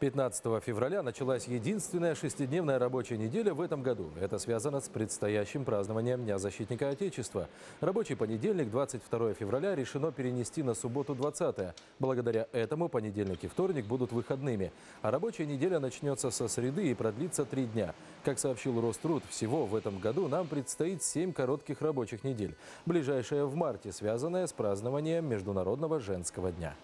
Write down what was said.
15 февраля началась единственная шестидневная рабочая неделя в этом году. Это связано с предстоящим празднованием Дня защитника Отечества. Рабочий понедельник, 22 февраля, решено перенести на субботу 20 Благодаря этому понедельник и вторник будут выходными. А рабочая неделя начнется со среды и продлится три дня. Как сообщил Роструд, всего в этом году нам предстоит семь коротких рабочих недель. Ближайшая в марте, связанная с празднованием Международного женского дня.